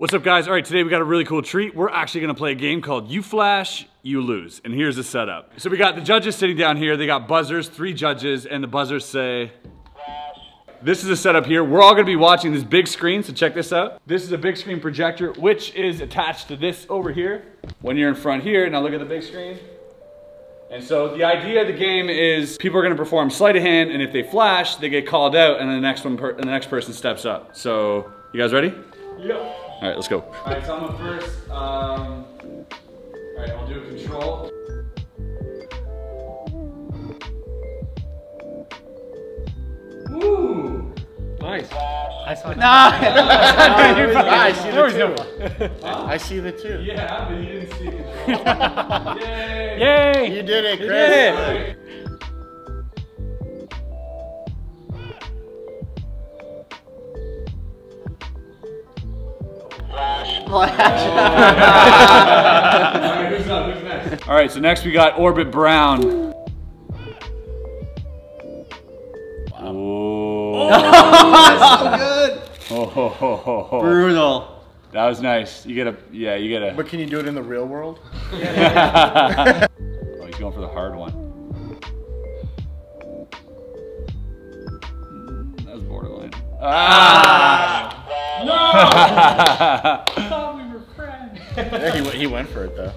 What's up guys? All right, today we got a really cool treat. We're actually gonna play a game called You Flash, You Lose. And here's the setup. So we got the judges sitting down here. They got buzzers, three judges, and the buzzers say, this is the setup here. We're all gonna be watching this big screen, so check this out. This is a big screen projector, which is attached to this over here. When you're in front here, now look at the big screen. And so the idea of the game is people are gonna perform sleight of hand, and if they flash, they get called out, and the next one, and the next person steps up. So, you guys ready? Yep. All right, let's go. All right, so I'm up first. Um, all right, I'll do a control. Woo! Nice. I saw I see the two. I see the two. Yeah, but you didn't see control. Yay! Yay! You did it, You did it. All right. All right, who's up? Who's next? All right, so next we got Orbit Brown. Oh. that's so good. Oh, ho, ho, ho, ho. Brutal. That was nice. You get a, yeah, you get a. But can you do it in the real world? oh, he's going for the hard one. That was borderline. Ah! thought we were friends. Yeah, he, went- he went for it though.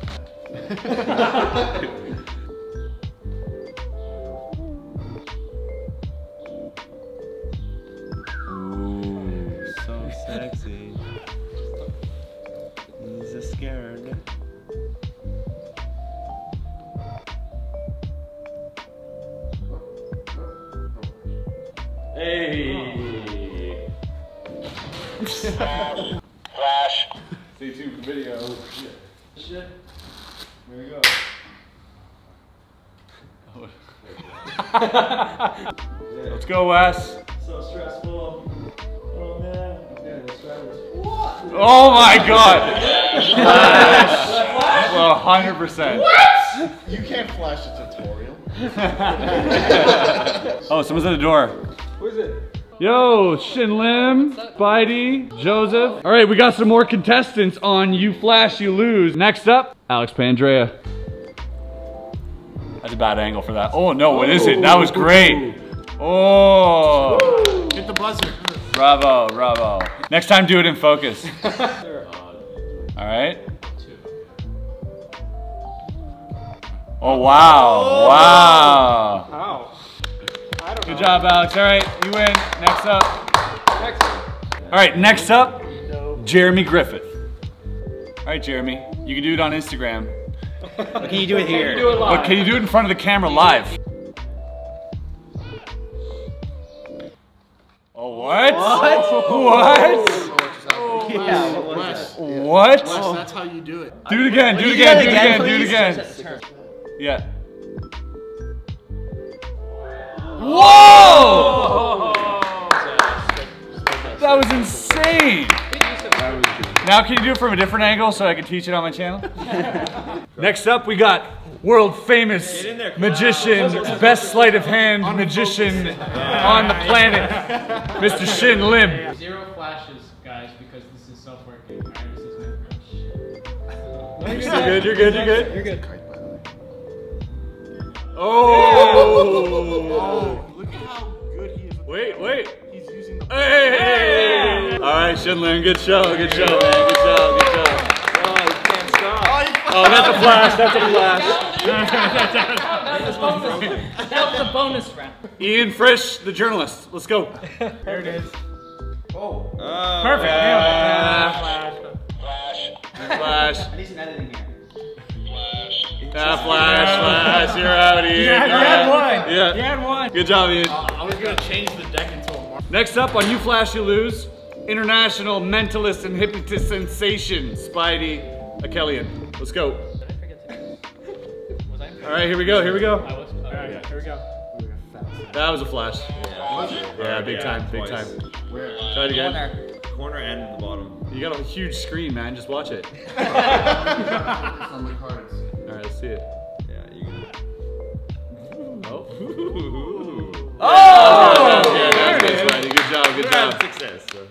Ooh, so sexy. He's scared. hey! Flash. Stay tuned for video. Shit. Here we go. Let's go, Wes. So stressful. Oh man. Oh my god! Well, 100%. What? You can't flash a tutorial. Oh, someone's at the door. Who is it? Yo, Shin Lim, Spidey, Joseph. All right, we got some more contestants on You Flash, You Lose. Next up, Alex Pandrea. That's a bad angle for that. Oh no, what is it? That was great. Oh, Hit the buzzer. bravo, bravo. Next time, do it in focus. All right. Oh wow, wow. Ow. Good job, Alex. All right, you win. Next up. Next. All right, next up, Jeremy Griffith. All right, Jeremy, you can do it on Instagram, What can you do it here? Do it live. but can you do it in front of the camera live? Oh, what? What? Yeah, what was Wes, What? Wes, that's how you do it. Do it again, do it again, do do it it again, do it again. Yeah. Whoa! That was insane. Now can you do it from a different angle so I can teach it on my channel? Next up we got world famous magician, best sleight of hand magician on the planet, Mr. Shin Lim. Zero flashes, guys, because this is self-working. Alright, this is my You're good, you're good, you're good. You're good. Kite, by the way. Oh! Look at how good he is. Wait, wait. Right, Shin Lim, good show, good show, man, good job, good job. Oh, you can't stop. Oh, that's a flash, that's a flash. That was a bonus round. Ian Frisch, the journalist. Let's go. There it is. Oh. Perfect. Yeah. Flash. Flash. Flash. I need some editing here. Ah, flash, flash. You're out, Ian. You had, you had out. one. You had one. Good job, Ian. I was gonna change the deck until tomorrow. Next up on You Flash, You Lose, international mentalist and hypnotist sensation, Spidey Akelian. Let's go. Did I forget to All right, here we go, here we go. I was. All right, here we go. That was a flash. Yeah, big time, big time. Where? Try it again. Corner and the bottom. You got a huge screen, man. Just watch it. On my cards. All right, let's see it. Yeah, you can. Oh. Ooh. Oh! Yeah, that's good, Spidey. Good job, good job. success. So.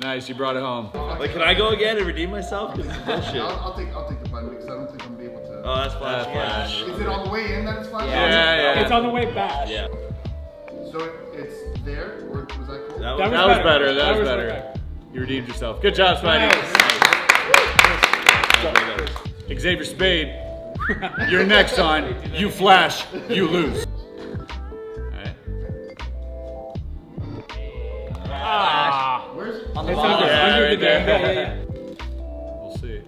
Nice, you brought it home. Like, can I go again and redeem myself? Because it's bullshit. I'll, I'll take I'll take the button because I don't think I'm gonna be able to. Oh, that's flash. Uh, yeah. flash. Is it on the way in that it's flashing? Yeah, yeah. It's on the way back. Yeah. So it, it's there, or was that cool? That was, That That was better. That, That was was better. better. You redeemed yourself. Good job, Spidey. Nice. Xavior Spade, you're next on. You flash, you lose. Right the there. We'll see.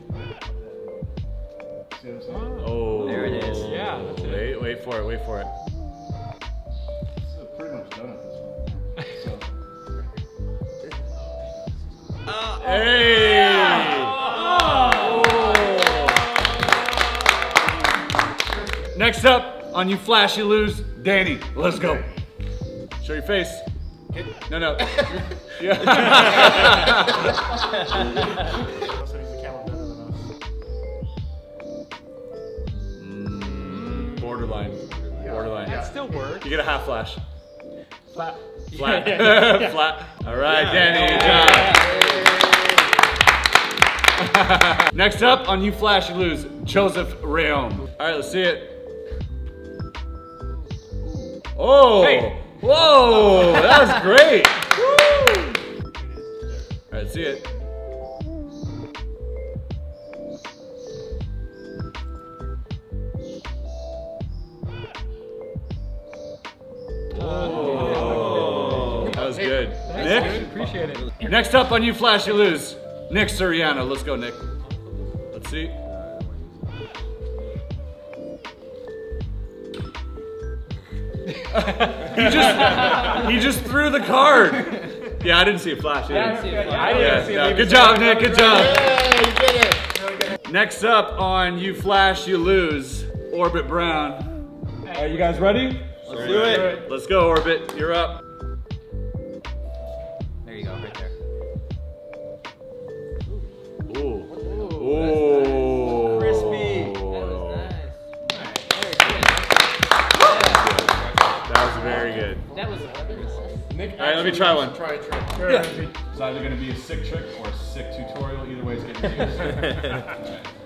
See what I'm saying? Oh. There it is. Oh. Yeah, that's it. Wait, wait for it. Wait for it. This pretty much done at this point. So, Hey! Oh. Next up on you flash, you lose. Danny, let's go. Show your face. No, no. Yeah. Mm, Borderline. Borderline. That still works. You get a half flash. Flat. Flat. Yeah, yeah, yeah. Flat. All right, Danny. good job. Next up on you flash, you lose. Joseph Reohm. All right, let's see it. Oh. Hey. Whoa, that was great. Woo. All right, let's see it. Oh, that was good. Nick? Appreciate it. Next up on you flash, you lose. Nick Suriano. Let's go, Nick. Let's see. He just he just threw the card. Yeah, I didn't see a flash. Either. I didn't Yeah, see no, it. good job, Nick. Good job. Yeah, you did it. Next up on you flash, you lose. Orbit Brown. Are you guys ready? Let's do it. Let's go, Orbit. You're up. Nick, All right, let me try one. Try a trick. It's either going to be a sick trick or a sick tutorial. Either way, it's getting used.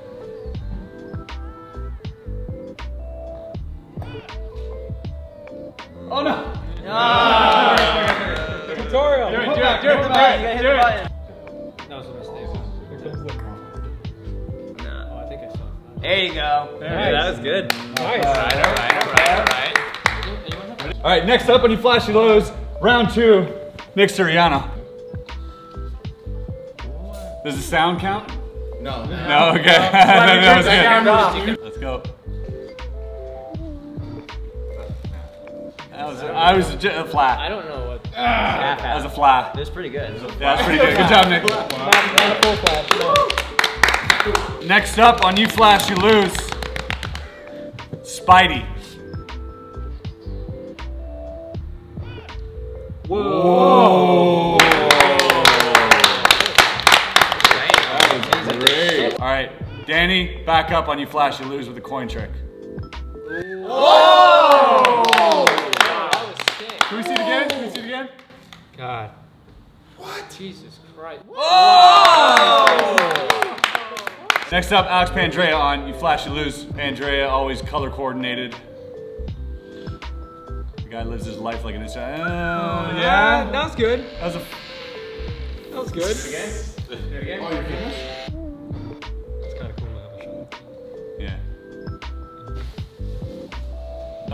Oh no! Ah. Ah. Tutorial. Do it, do it, do it, do it. hit the button. That was the best thing. Here comes the- Oh, I think I saw it. There you go. Yeah, that was good. Nice. Alright, alright, alright. All right, next up on you flashy lows, round two, Nick Suriano. Does the sound count? No. No, okay. that was Sound off. good. Let's go. That was, I was a, a I flat. I don't know what. That was a flat. It was pretty good. Yeah, that's pretty good. Good job, Nick. Not, not a full flash. No. Next up on you flash, you lose. Spidey. Whoa. Great. All right, Danny, back up on you flash, you lose with a coin trick. That was sick. Can we see it again? Can we see it again? God. What? Jesus Christ. Whoa! Next up, Alex Pandrea on you flash, you lose. Pandrea always color coordinated. The guy lives his life like an Instagram. Oh, yeah. That was good. That was a That was good. Oh, you're finished? It's kind of cool to have a shot. Yeah.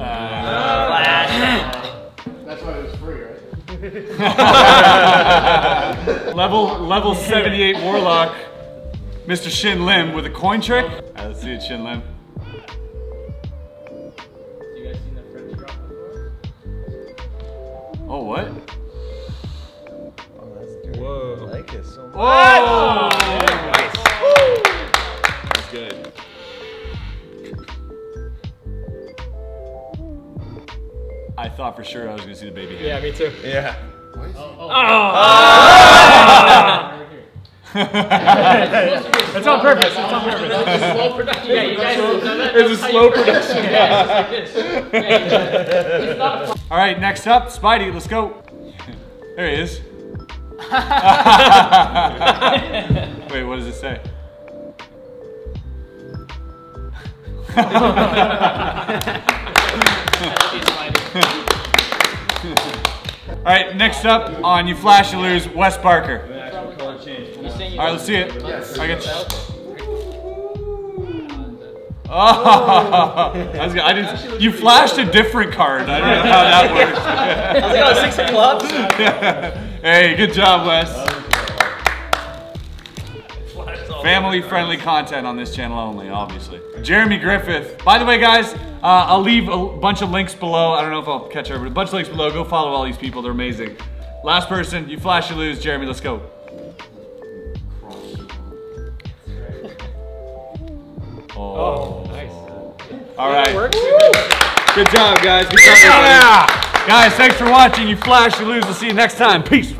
Uh, That's why it was free, right? level level 78 warlock, Mr. Shin Lim with a coin trick. All right, let's see it, Shin Lim. Oh, what? Whoa. I like it so much. Whoa! That's good. I thought for sure I was gonna see the baby Yeah, me too. Yeah. That's on purpose. It's on purpose. Yeah, you guys. It's a slow production. Yeah, it's like this. Yeah, it's All right, next up, Spidey. Let's go. There he is. Wait, what does it say? All right, next up on You Flash You Lose, Wes Barker. All right, let's see it. I get. Oh, I, was, I didn't. You flashed a different card. I don't know how that works. I was like, oh, six of clubs. hey, good job, Wes. Family-friendly content on this channel only, obviously. Jeremy Griffith. By the way, guys, uh, I'll leave a bunch of links below. I don't know if I'll catch everybody. A bunch of links below. Go follow all these people. They're amazing. Last person, you flash, you lose. Jeremy, let's go. Oh, nice. All right. Good job, guys. Good job, everybody. Guys, thanks for watching. You flash, you lose. We'll see you next time. Peace.